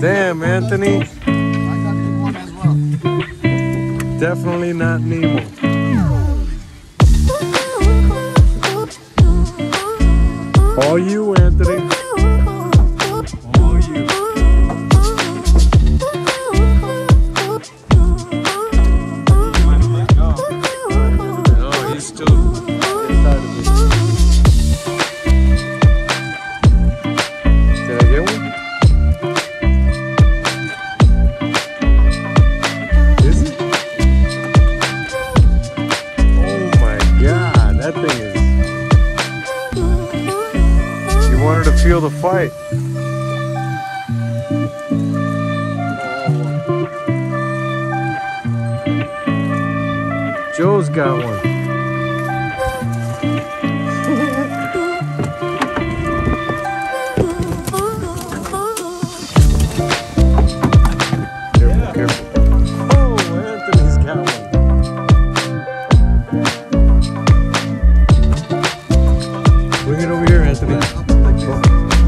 Damn, Anthony. Definitely not Nemo. All you, that thing is. You wanted to feel the fight. Joe's got one. Thank you.